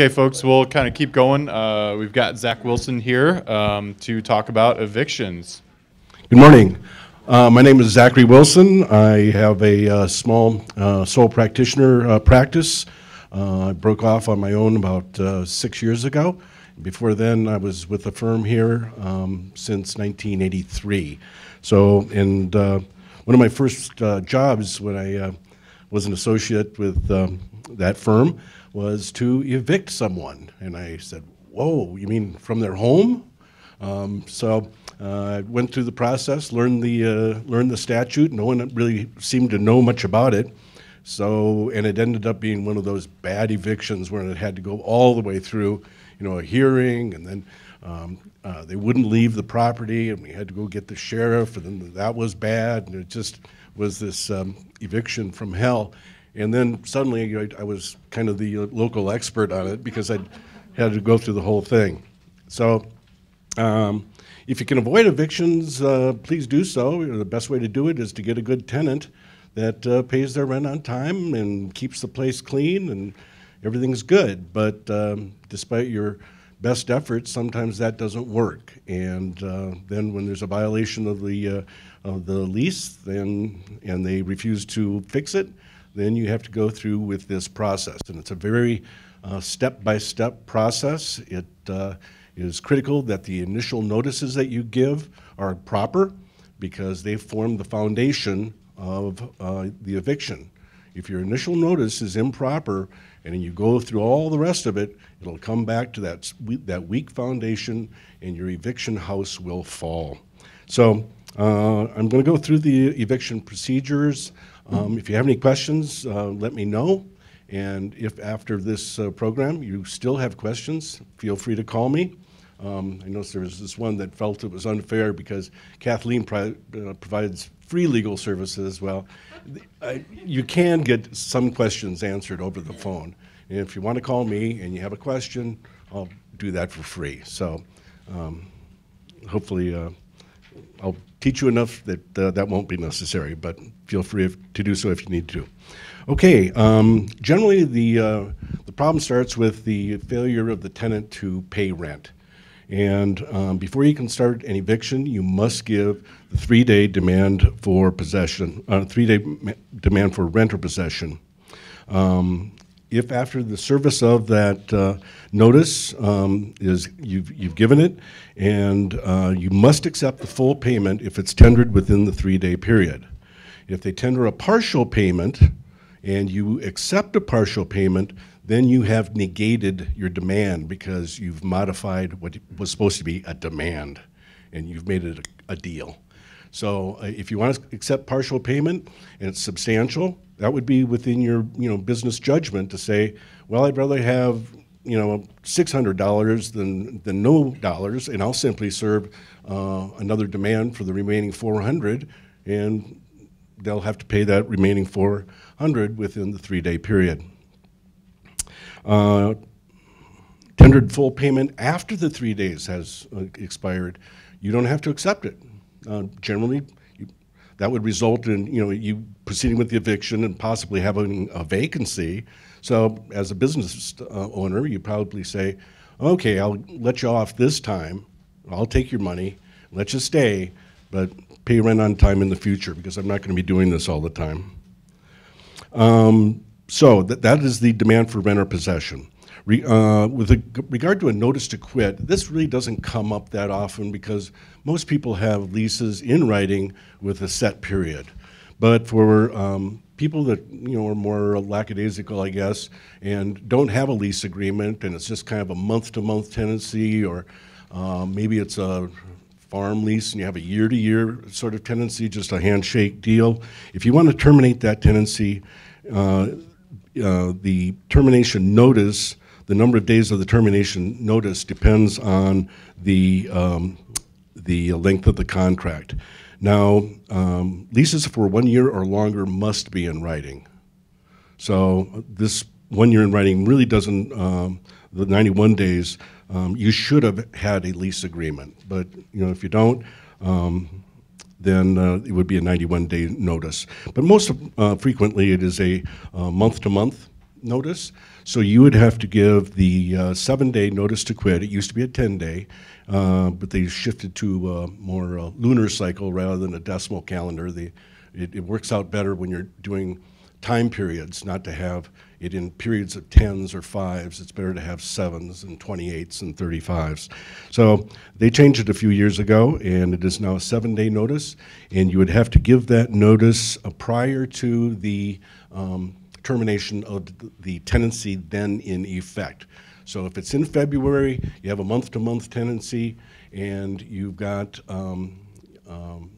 Okay, folks, we'll kind of keep going. Uh, we've got Zach Wilson here um, to talk about evictions. Good morning. Uh, my name is Zachary Wilson. I have a uh, small uh, sole practitioner uh, practice. Uh, I broke off on my own about six years ago. Before then, I was with the firm here um, since 1983. So, and one of my first jobs when I was an associate with um, that firm was to evict someone. And I said, Whoa, you mean from their home? Um, so uh, I went through the process, learned the uh, learned the statute. No one really seemed to know much about it. So, and it ended up being one of those bad evictions where it had to go all the way through, you know, a hearing, and then um, uh, they wouldn't leave the property, and we had to go get the sheriff, and then that was bad, and it just was this um, eviction from hell. And then suddenly I, I was kind of the local expert on it because I had to go through the whole thing. So. Um, if you can avoid evictions, uh, please do so. The best way to do it is to get a good tenant that uh, pays their rent on time and keeps the place clean and everything's good. But um, despite your best efforts, sometimes that doesn't work. And uh, then when there's a violation of the uh, of the lease, then and they refuse to fix it, then you have to go through with this process. And it's a very uh, step-by-step process. It uh, is critical that the initial notices that you give are proper because they form the foundation of uh, the eviction. If your initial notice is improper and you go through all the rest of it, it'll come back to that, that weak foundation and your eviction house will fall. So uh, I'm going to go through the eviction procedures. Um, if you have any questions, uh, let me know. And if after this uh, program you still have questions, feel free to call me. Um, I noticed there was this one that felt it was unfair because Kathleen pri- uh, provides free legal services. Well, I, you can get some questions answered over the phone. And if you want to call me and you have a question, I'll do that for free. So um, hopefully uh, I'll teach you enough that uh, that won't be necessary, but feel free if, to do so if you need to. Okay, um, generally the, uh, the problem starts with the failure of the tenant to pay rent. And um, before you can start an eviction, you must give the three-day demand for possession, uh, three-day demand for rent or possession. Um, if after the service of that uh, notice um, is you've, you've given it, and uh, you must accept the full payment if it's tendered within the three-day period. If they tender a partial payment, and you accept a partial payment, then you have negated your demand because you've modified what was supposed to be a demand and you've made it a, a deal. So uh, if you want to accept partial payment and it's substantial, that would be within your you know business judgment to say, well, I'd rather have you know six hundred dollars than than no dollars, and I'll simply serve uh, another demand for the remaining four hundred, and they'll have to pay that remaining four hundred within the three day period. Uh, tendered full payment after the three days has uh, expired, you don't have to accept it. Uh, generally, that would result in you know you proceeding with the eviction and possibly having a vacancy. So, as a business uh, owner, you probably say, "Okay, I'll let you off this time. I'll take your money, let you stay, but pay rent on time in the future because I'm not going to be doing this all the time." Um, so that, that is the demand for renter possession. Re, uh, with a, regard to a notice to quit, this really doesn't come up that often because most people have leases in writing with a set period. But for um, people that you know are more lackadaisical, I guess, and don't have a lease agreement, and it's just kind of a month-to-month tenancy, or um, maybe it's a farm lease and you have a year-to-year sort of tenancy, just a handshake deal. If you want to terminate that tenancy, uh, uh, the termination notice, the number of days of the termination notice depends on the, um, the length of the contract. Now, um, leases for one year or longer must be in writing. So this one year in writing really doesn't, um, the 91 days, um, you should have had a lease agreement. But you know, if you don't, um, then uh, it would be a 91 day notice. But most uh, frequently, it is a month to month notice. So you would have to give the uh, seven-day notice to quit. It used to be a 10-day, uh, but they shifted to a more uh, lunar cycle rather than a decimal calendar. The, it, it works out better when you're doing time periods, not to have it in periods of tens or fives. It's better to have sevens and 28s and 35s. So they changed it a few years ago, and it is now a seven-day notice, and you would have to give that notice uh, prior to the um, termination of the tenancy then in effect. So if it's in February, you have a month-to-month tenancy, and you've got um, um,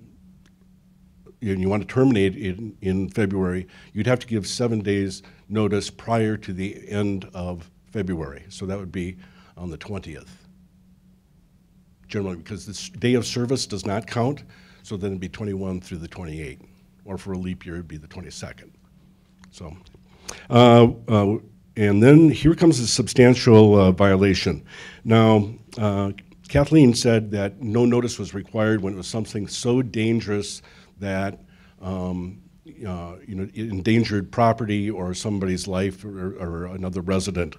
and you want to terminate in, in February, you'd have to give seven days notice prior to the end of February. So that would be on the 20th. Generally, because this day of service does not count, so then it'd be 21 through the 28. Or for a leap year, it'd be the 22nd. So, and then here comes a substantial uh, violation. Now, uh, Kathleen said that no notice was required when it was something so dangerous that um, uh, you know endangered property or somebody's life or, or another resident.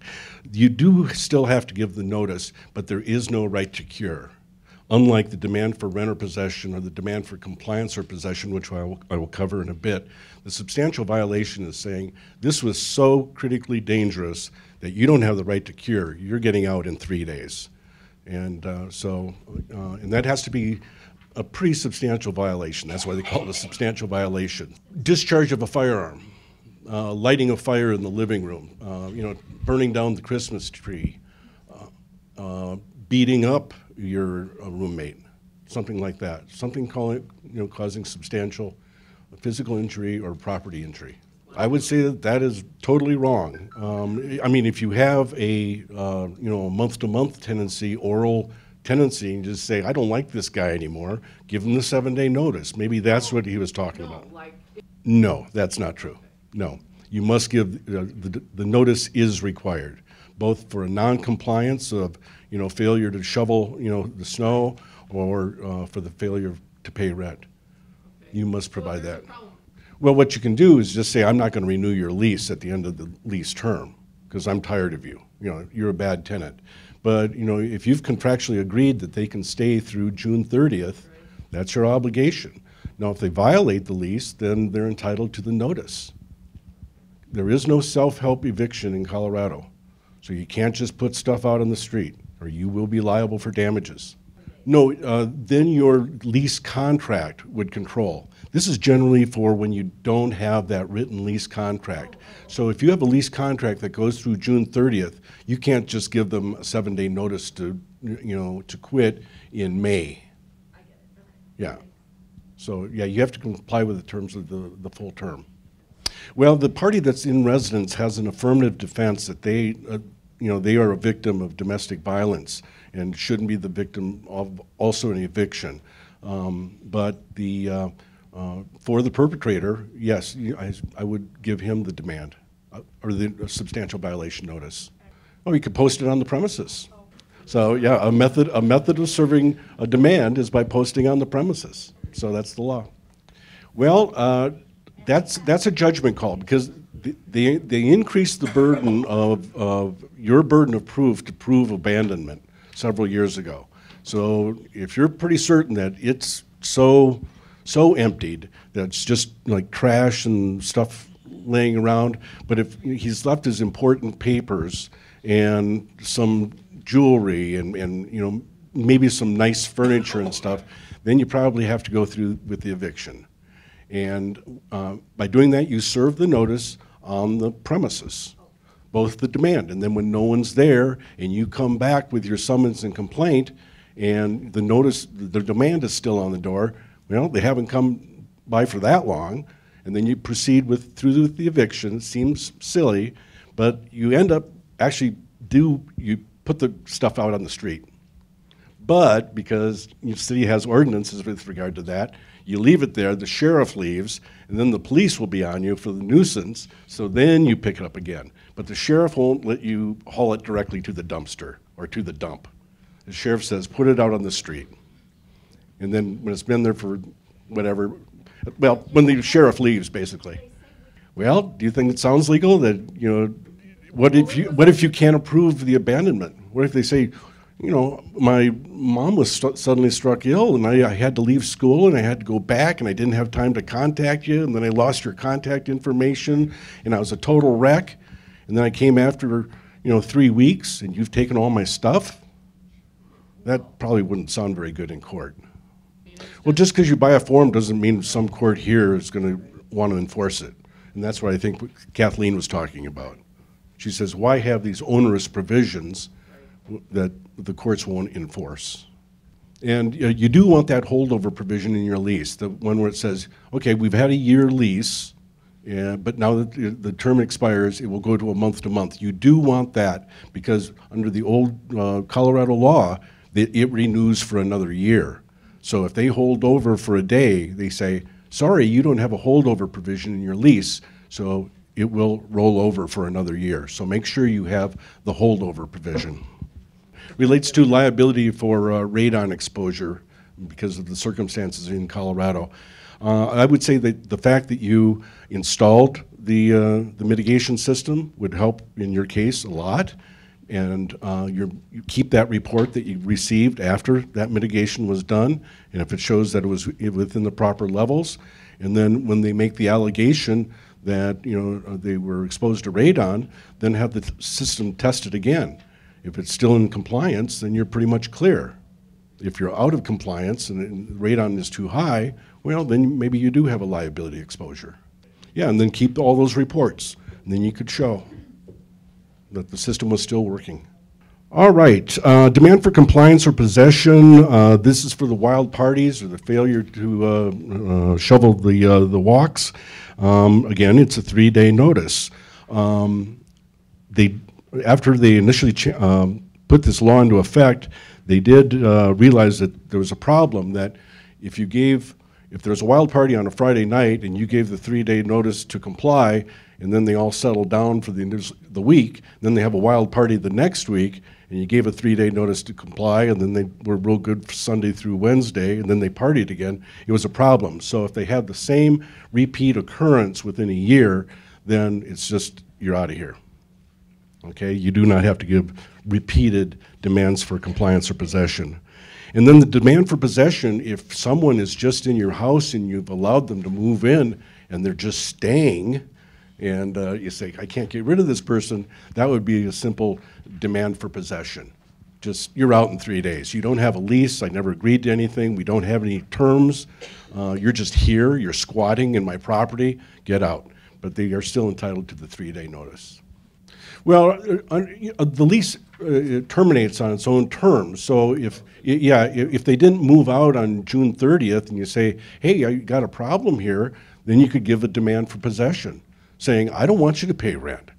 You do still have to give the notice, but there is no right to cure. Unlike the demand for rent or possession or the demand for compliance or possession, which I will, I will cover in a bit, the substantial violation is saying this was so critically dangerous that you don't have the right to cure. You're getting out in three days. And uh, so, uh, and that has to be a pretty substantial violation. That's why they call it a substantial violation. Discharge of a firearm, uh, lighting a fire in the living room, uh, you know, burning down the Christmas tree, uh, uh beating up your uh, roommate, something like that. Something calling, you know, causing substantial physical injury or property injury. I would say that that is totally wrong. Um, I mean, if you have a uh, you know month-to-month tenancy, oral tenancy and just say, I don't like this guy anymore, give him the seven day notice. Maybe that's what he was talking about. No, that's not true. No. You must give, uh, the, the notice is required, both for a non-compliance of, you know, failure to shovel, you know, the snow or uh, for the failure to pay rent. You must provide that. Well, what you can do is just say, I'm not going to renew your lease at the end of the lease term because I'm tired of you. You know, you're a bad tenant. But, you know, if you've contractually agreed that they can stay through June 30th, that's your obligation. Now, if they violate the lease, then they're entitled to the notice. There is no self-help eviction in Colorado. So you can't just put stuff out on the street, or you will be liable for damages. No, uh, then your lease contract would control. This is generally for when you don't have that written lease contract. So if you have a lease contract that goes through June 30th, you can't just give them a seven-day notice to, you know, to quit in May. Yeah. So, yeah, you have to comply with the terms of the, the full term. Well, the party that's in residence has an affirmative defense that they, uh, you know, they are a victim of domestic violence and shouldn't be the victim of also an eviction. Um, but the uh, uh, for the perpetrator, yes, I, I would give him the demand uh, or the substantial violation notice. Oh, you could post it on the premises. So yeah, a method a method of serving a demand is by posting on the premises. So that's the law. Well, uh, that's that's a judgment call because they they increased the burden of of your burden of proof to prove abandonment several years ago. So if you're pretty certain that it's so so emptied that it's just like trash and stuff laying around. But if he's left his important papers and some jewelry and, and you know maybe some nice furniture and stuff, then you probably have to go through with the eviction. And uh, by doing that, you serve the notice on the premises, both the demand, and then when no one's there and you come back with your summons and complaint, and the notice, the demand is still on the door, well, they haven't come by for that long, and then you proceed with through the eviction. It seems silly, but you end up actually do you put the stuff out on the street. But because the city has ordinances with regard to that, you leave it there, the sheriff leaves, and then the police will be on you for the nuisance, so then you pick it up again. But the sheriff won't let you haul it directly to the dumpster or to the dump. The sheriff says, put it out on the street. And then when it's been there for whatever, well, when the sheriff leaves, basically. Well, do you think it sounds legal that, you know, What if you, what if you can't approve the abandonment? What if they say, you know, my mom was stu- suddenly struck ill and I, I had to leave school and I had to go back and I didn't have time to contact you and then I lost your contact information and I was a total wreck and then I came after, you know, three weeks and you've taken all my stuff? That probably wouldn't sound very good in court. Well, just because you buy a form doesn't mean some court here is going to want to enforce it. And that's what I think Kathleen was talking about. She says, why have these onerous provisions that the courts won't enforce? And uh, you do want that holdover provision in your lease, the one where it says, okay, we've had a year lease, yeah, but now that the- term expires, it will go to a month to month. You do want that because under the old uh, Colorado law, it renews for another year. So if they hold over for a day, they say, sorry, you don't have a holdover provision in your lease, so it will roll over for another year. So make sure you have the holdover provision. Relates to liability for uh, radon exposure because of the circumstances in Colorado. Uh, I would say that the fact that you installed the, uh, the mitigation system would help in your case a lot. And uh, you keep that report that you received after that mitigation was done, and if it shows that it was within the proper levels, and then when they make the allegation that, you know, they were exposed to radon, then have the system tested again. If it's still in compliance, then you're pretty much clear. If you're out of compliance and radon is too high, well, then maybe you do have a liability exposure. Yeah, and then keep all those reports, and then you could show that the system was still working. All right, uh, demand for compliance or possession, uh, this is for the wild parties or the failure to uh, uh, shovel the, uh, the walks. Um, Again, it's a three-day notice. Um, They, after they initially um, put this law into effect, they did uh, realize that there was a problem, that if you gave, if there's a wild party on a Friday night and you gave the three-day notice to comply, and then they all settle down for the, the week, then they have a wild party the next week, and you gave a three-day notice to comply, and then they were real good for Sunday through Wednesday, and then they partied again, it was a problem. So if they had the same repeat occurrence within a year, then it's just, you're out of here. Okay, you do not have to give repeated demands for compliance or possession. And then the demand for possession, if someone is just in your house and you've allowed them to move in and they're just staying, and uh, you say, I can't get rid of this person, that would be a simple demand for possession. Just, you're out in three days. You don't have a lease, I never agreed to anything, we don't have any terms. Uh, You're just here, you're squatting in my property, get out. But they are still entitled to the three-day notice. Well, uh, uh, the lease uh, terminates on its own terms, so if, yeah, if they didn't move out on June 30th and you say, hey, I got a problem here, then you could give a demand for possession, saying, I don't want you to pay rent.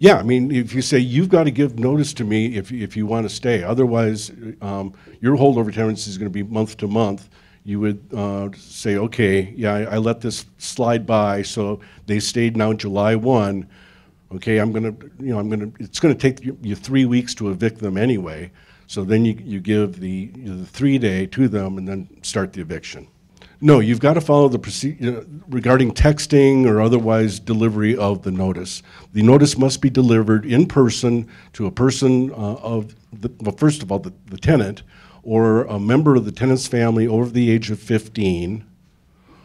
Yeah, I mean, if you say, you've got to give notice to me if, if you want to stay, otherwise, um, your holdover tenancy is going to be month to month, you would uh, say, okay, yeah, I I let this slide by, so they stayed now July 1, okay, I'm gonna, you know, I'm gonna, it's gonna take you, three weeks to evict them anyway. So then you, you give the, you know, the three-day to them and then start the eviction. No, you've got to follow the procedure regarding texting or otherwise delivery of the notice. The notice must be delivered in person to a person uh, of, the, well, first of all, the, the tenant or a member of the tenant's family over the age of 15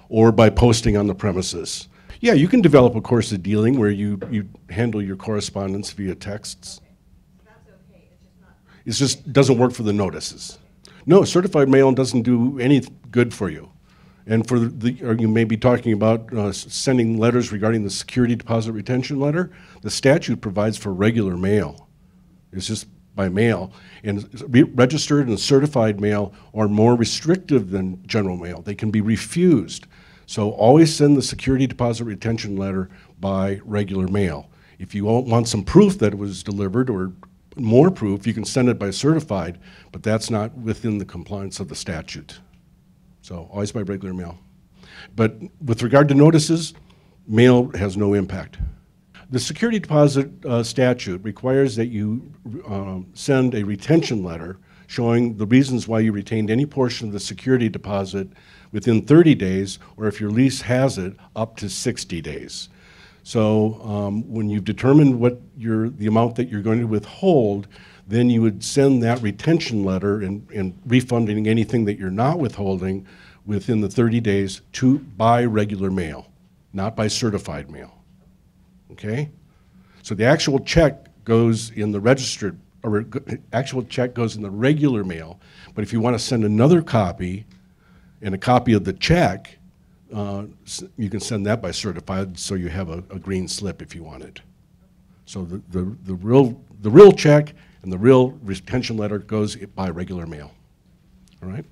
or by posting on the premises. Yeah, you can develop a course of dealing where you, you handle your correspondence via texts. That's okay, it's just not, It just doesn't work for the notices. No, certified mail doesn't do any good for you. And for the, or you may be talking about uh, sending letters regarding the security deposit retention letter. The statute provides for regular mail. It's just by mail. And re- registered and certified mail are more restrictive than general mail. They can be refused. So always send the security deposit retention letter by regular mail. If you want some proof that it was delivered or more proof, you can send it by certified, but that's not within the compliance of the statute. So always by regular mail. But with regard to notices, mail has no impact. The security deposit uh, statute requires that you um, send a retention letter showing the reasons why you retained any portion of the security deposit within 30 days, or if your lease has it, up to 60 days. So um, when you've determined what your, the amount that you're going to withhold, then you would send that retention letter and, and refunding anything that you're not withholding within the 30 days to, by regular mail, not by certified mail. Okay? So the actual check goes in the registered, or actual check goes in the regular mail, but if you want to send another copy and a copy of the check, uh, you can send that by certified, so you have a, a green slip if you want it. So the, the, the real, the real check and the real retention letter goes by regular mail. All right?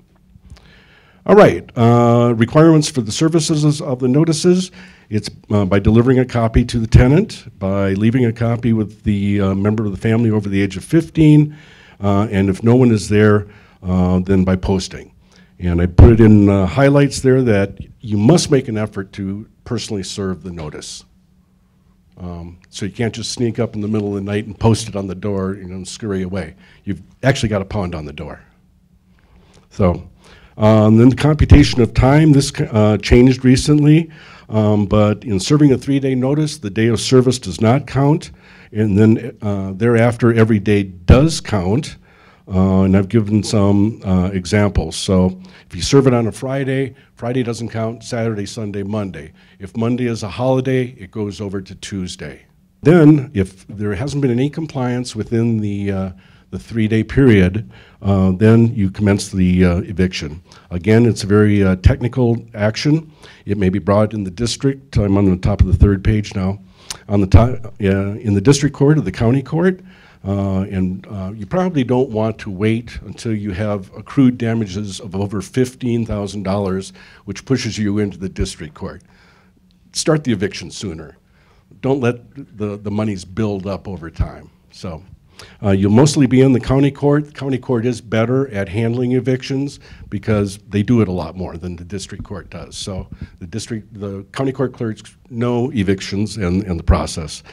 All right, uh, requirements for the services of the notices, it's uh, by delivering a copy to the tenant, by leaving a copy with the uh, member of the family over the age of 15, uh, and if no one is there, uh, then by posting. And I put it in uh, highlights there that you must make an effort to personally serve the notice. Um, So you can't just sneak up in the middle of the night and post it on the door, you know, and scurry away. You've actually got to pound on the door. So, um, then the computation of time, this uh, changed recently, um, but in serving a three-day notice, the day of service does not count, and then uh, thereafter, every day does count. Uh, and I've given some uh, examples. So if you serve it on a Friday, Friday doesn't count, Saturday, Sunday, Monday. If Monday is a holiday, it goes over to Tuesday. Then, if there hasn't been any compliance within the, uh, the three-day period, uh, then you commence the uh, eviction. Again, it's a very uh, technical action. It may be brought in the district, I'm on the top of the third page now, on the top, yeah, in the district court or the county court. Uh, And uh, you probably don't want to wait until you have accrued damages of over $15,000, which pushes you into the district court start the eviction sooner. Don't let the, the monies build up over time. So uh, you'll mostly be in the county court. The county court is better at handling evictions because they do it a lot more than the district court does. So the district, the county court clerks know evictions and, and the process.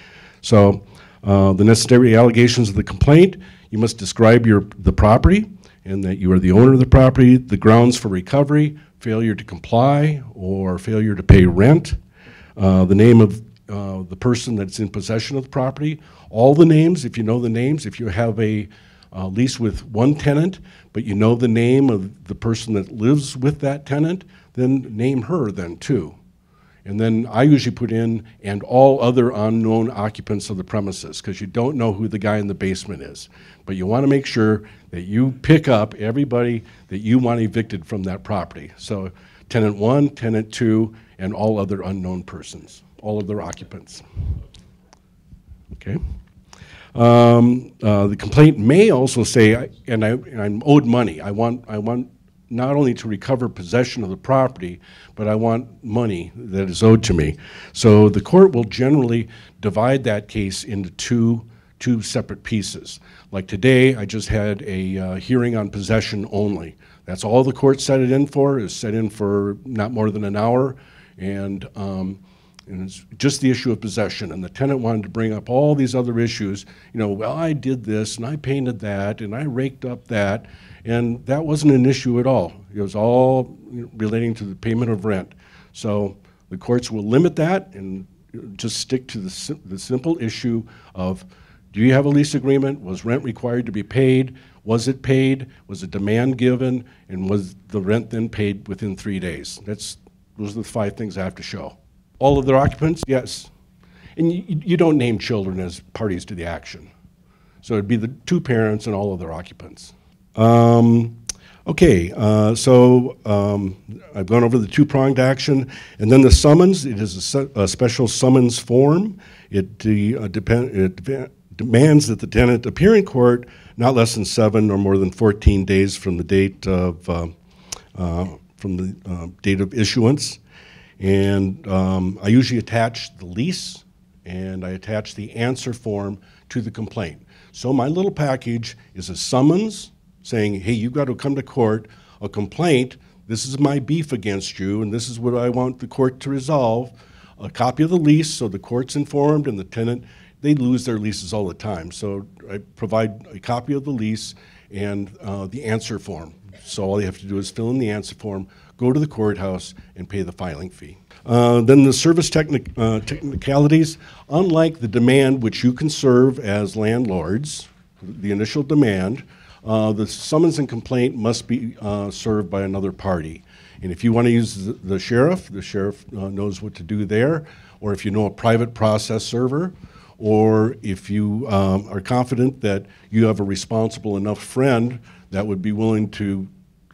So uh, the necessary allegations of the complaint, you must describe your, the property and that you are the owner of the property, the grounds for recovery, failure to comply, or failure to pay rent, uh, the name of uh, the person that's in possession of the property, all the names, if you know the names, if you have a uh, lease with one tenant, but you know the name of the person that lives with that tenant, then name her then too. And then I usually put in, and all other unknown occupants of the premises, because you don't know who the guy in the basement is. But you want to make sure that you pick up everybody that you want evicted from that property. So tenant one, tenant two, and all other unknown persons, all of their occupants. Okay? Um, uh, the complaint may also say, and I, and I'm owed money. I want, I want not only to recover possession of the property, but I want money that is owed to me. So the court will generally divide that case into two, two separate pieces. Like today, I just had a uh, hearing on possession only. That's all the court set it in for, is set in for not more than an hour. And, um, and it's just the issue of possession. And the tenant wanted to bring up all these other issues. You know, well, I did this and I painted that and I raked up that. And that wasn't an issue at all. It was all relating to the payment of rent. So the courts will limit that and just stick to the, sim- the simple issue of do you have a lease agreement? Was rent required to be paid? Was it paid? Was a demand given? And was the rent then paid within three days? That's, those are the five things I have to show. All of their occupants? Yes. And you, you don't name children as parties to the action. So it'd be the two parents and all of their occupants. Um, okay, uh, so um, I've gone over the two-pronged action, and then the summons. It is a, a special summons form. It, de- uh, depend, it de- demands that the tenant appear in court not less than seven or more than 14 days from the date of uh, uh, from the uh, date of issuance. And um, I usually attach the lease and I attach the answer form to the complaint. So my little package is a summons saying, hey, you've got to come to court, a complaint, this is my beef against you, and this is what I want the court to resolve, a copy of the lease, so the court's informed and the tenant, they lose their leases all the time. So I provide a copy of the lease and uh, the answer form. So all you have to do is fill in the answer form, go to the courthouse, and pay the filing fee. Uh, then the service uh, technicalities, unlike the demand which you can serve as landlords, the initial demand, uh, the summons and complaint must be uh, served by another party. And if you want to use the- the sheriff, the sheriff uh, knows what to do there, or if you know a private process server, or if you um, are confident that you have a responsible enough friend that would be willing to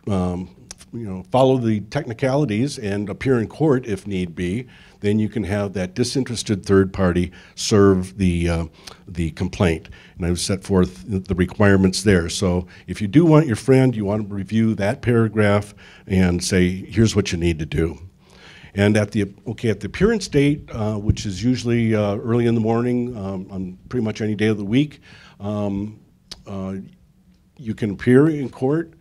um, you know, follow the technicalities and appear in court if need be, then you can have that disinterested third party serve the, uh, the complaint. And I've set forth the requirements there. So if you do want your friend, you want to review that paragraph and say, here's what you need to do. And at the, okay, at the appearance date, uh, which is usually uh, early in the morning um, on pretty much any day of the week, um, uh, you can appear in court,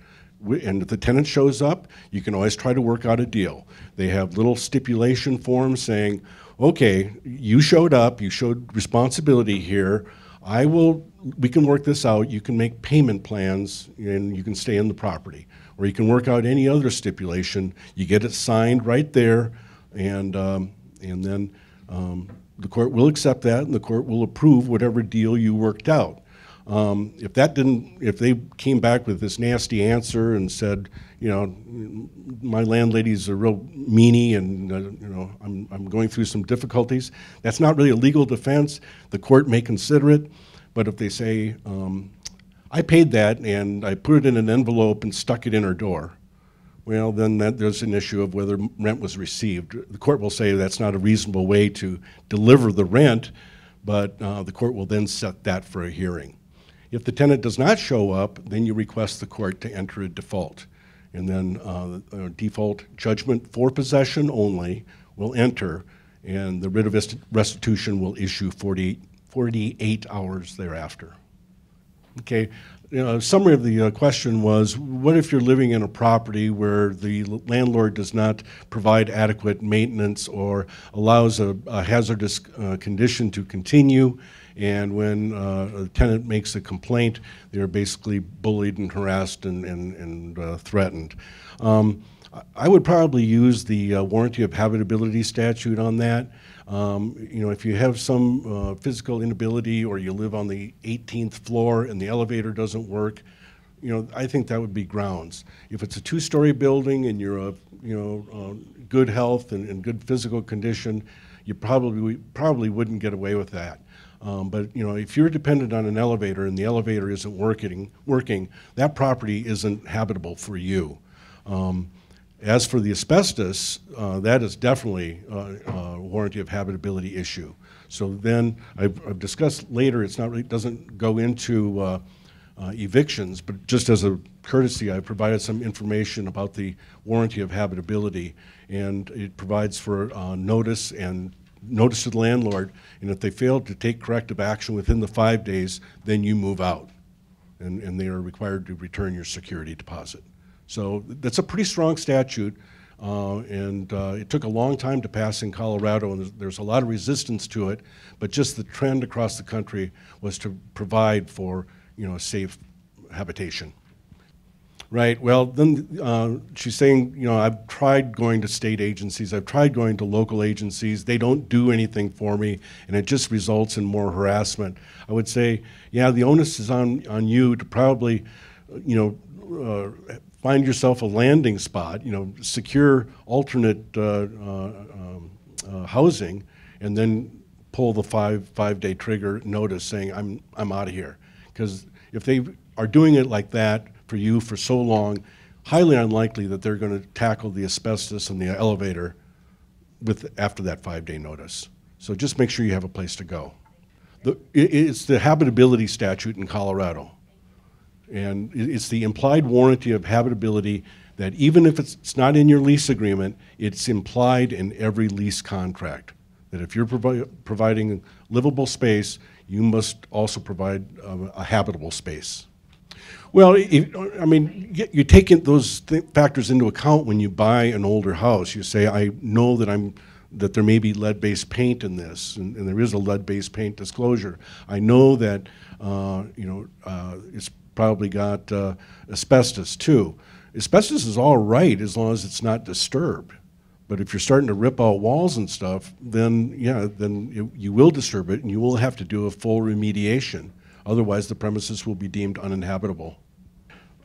and if the tenant shows up, you can always try to work out a deal. They have little stipulation forms saying, okay, you showed up, you showed responsibility here, I will, we can work this out, you can make payment plans, and you can stay in the property. Or you can work out any other stipulation, you get it signed right there, and, um, and then um, the court will accept that, and the court will approve whatever deal you worked out. Um, if that didn't, if they came back with this nasty answer and said, you know, my landlady's a real meanie and, uh, you know, I'm, I'm going through some difficulties, that's not really a legal defense. The court may consider it, but if they say, um, I paid that and I put it in an envelope and stuck it in her door, well, then that, there's an issue of whether rent was received. The court will say that's not a reasonable way to deliver the rent, but uh, the court will then set that for a hearing. If the tenant does not show up, then you request the court to enter a default. And then uh, a default judgment for possession only will enter, and the writ of restitution will issue 48, 48 hours thereafter. Okay, you know, summary of the uh, question was, what if you're living in a property where the landlord does not provide adequate maintenance or allows a a hazardous uh, condition to continue, and when uh, a tenant makes a complaint, they're basically bullied and harassed and, and, and uh, threatened. Um, I- would probably use the uh, warranty of habitability statute on that. Um, You know, if you have some uh, physical inability or you live on the 18th floor and the elevator doesn't work, you know, I think that would be grounds. If it's a two-story building and you're a, you know, uh, good health and, and good physical condition, you probably, probably wouldn't get away with that. Um, But, you know, if you're dependent on an elevator and the elevator isn't working, working, that property isn't habitable for you. Um, As for the asbestos, uh, that is definitely uh, a warranty of habitability issue. So then, I've I've discussed later, it's not, really doesn't go into uh, uh, evictions, but just as a courtesy, I provided some information about the warranty of habitability, and it provides for uh, notice and notice to the landlord, and if they fail to take corrective action within the five days, then you move out and, and they are required to return your security deposit. So that's a pretty strong statute, uh, and uh, it took a long time to pass in Colorado, and there's, there's a lot of resistance to it, but just the trend across the country was to provide for, you know, safe habitation. Right, well, then uh, she's saying, you know, I've tried going to state agencies, I've tried going to local agencies, they don't do anything for me, and it just results in more harassment. I would say, yeah, the onus is on, on you to probably, you know, uh, find yourself a landing spot, you know, secure alternate uh, uh, um, uh, housing, and then pull the five, five-day trigger notice saying, I'm, I'm out of here. Because if they are doing it like that for you for so long, highly unlikely that they're going to tackle the asbestos in the elevator with, after that five-day notice. So just make sure you have a place to go. The, it, it's the habitability statute in Colorado. And it- it's the implied warranty of habitability that even if it's, not in your lease agreement, it's implied in every lease contract. That if you're provi- providing livable space, you must also provide uh, a habitable space. Well, if, I mean, you- take those thi- factors into account when you buy an older house. You say, I know that I'm, that there may be lead-based paint in this, and, and there is a lead-based paint disclosure. I know that, uh, you know, uh, it's probably got uh, asbestos too. asbestos is all right as long as it's not disturbed. But if you're starting to rip out walls and stuff, then, yeah, then you- you will disturb it and you will have to do a full remediation. Otherwise, the premises will be deemed uninhabitable.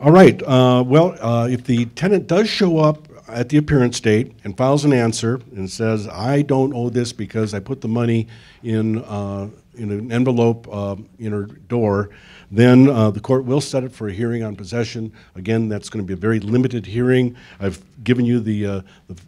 All right, uh, well, uh, if the tenant does show up at the appearance date and files an answer and says, I don't owe this because I put the money in, uh, in an envelope uh, in her door, then uh, the court will set it for a hearing on possession. Again, that's going to be a very limited hearing. I've given you the, uh, the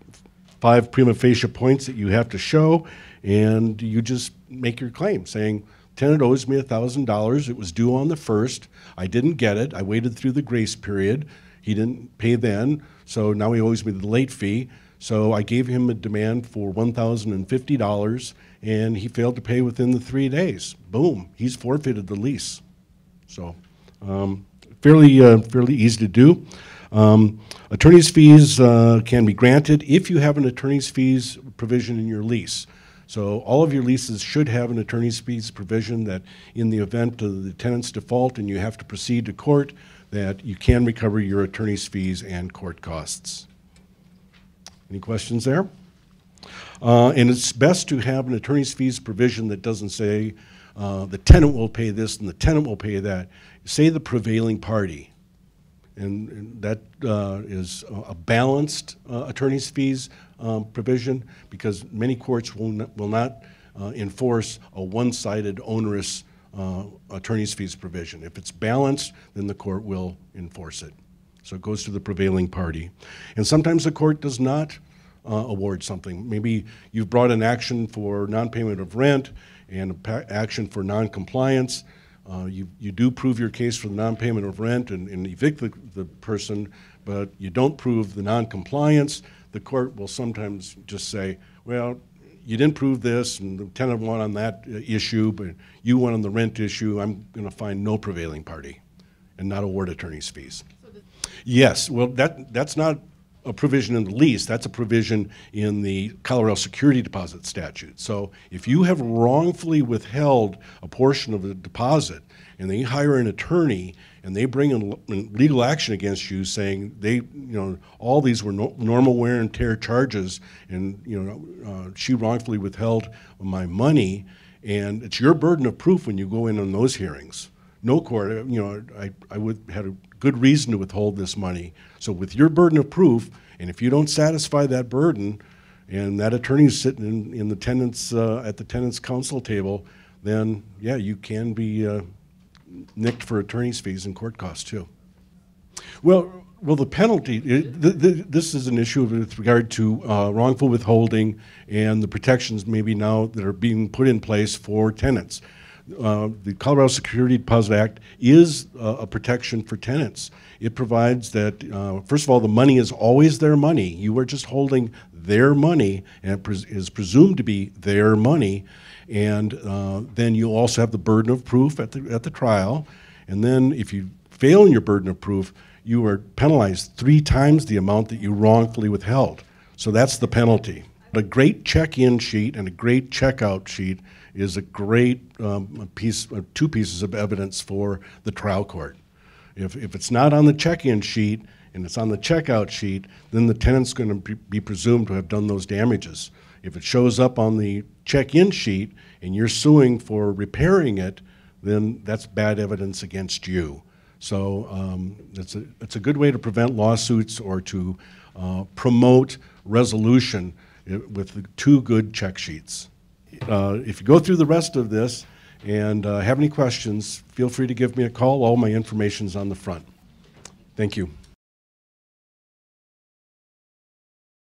five prima facie points that you have to show, and you just make your claim saying, tenant owes me $1,000. It was due on the first. I didn't get it. I waited through the grace period. He didn't pay then, so now he owes me the late fee. So I gave him a demand for $1,050, and he failed to pay within the three days. Boom, he's forfeited the lease. So, um, fairly, uh, fairly easy to do. Um, attorney's fees uh, can be granted if you have an attorney's fees provision in your lease. So all of your leases should have an attorney's fees provision that in the event of the tenant's default and you have to proceed to court, that you can recover your attorney's fees and court costs. Any questions there? Uh, And it's best to have an attorney's fees provision that doesn't say, uh, the tenant will pay this and the tenant will pay that. Say the prevailing party. And and that uh, is a- balanced uh, attorney's fees um, provision, because many courts will not, will not uh, enforce a one-sided onerous uh, attorney's fees provision. If it's balanced, then the court will enforce it. So it goes to the prevailing party. And sometimes the court does not uh, award something. Maybe you've brought an action for non-payment of rent and action for non-compliance. Uh, You, you do prove your case for the non-payment of rent and and evict the, the person, but you don't prove the non-compliance. The court will sometimes just say, well, you didn't prove this, and the tenant won on that uh, issue, but you won on the rent issue, I'm going to find no prevailing party and not award attorney's fees. Yes, well, that, that's not a provision in the lease, that's a provision in the Colorado Security Deposit Statute. So if you have wrongfully withheld a portion of the deposit, and they hire an attorney, and they bring in legal action against you saying they, you know, all these were no- normal wear and tear charges, and, you know, uh, she wrongfully withheld my money, and it's your burden of proof when you go in on those hearings no court, uh, you know, I, I would, had a good reason to withhold this money. So with your burden of proof, and if you don't satisfy that burden, and that attorney's sitting in, in the tenant's, uh, at the tenant's counsel table, then, yeah, you can be, uh, nicked for attorney's fees and court costs too. Well, well, the penalty, it- th- th- this is an issue with regard to uh, wrongful withholding and the protections maybe now that are being put in place for tenants. Uh, The Colorado Security Deposit Act is uh, a protection for tenants. It provides that, uh, first of all, the money is always their money. You are just holding their money, and it pres- is presumed to be their money. And uh, then you also have the burden of proof at the, at the trial. And then if you fail in your burden of proof, you are penalized three times the amount that you wrongfully withheld. So that's the penalty. A great check-in sheet and a great checkout sheet is a great um, piece, uh, two pieces of evidence for the trial court. If, if it's not on the check-in sheet and it's on the checkout sheet, then the tenant's going to be presumed to have done those damages. If it shows up on the check-in sheet and you're suing for repairing it, then that's bad evidence against you. So um, it's, a, it's a good way to prevent lawsuits or to uh, promote resolution uh, with the two good check sheets. Uh, If you go through the rest of this and uh, have any questions, feel free to give me a call. All my information's on the front. Thank you.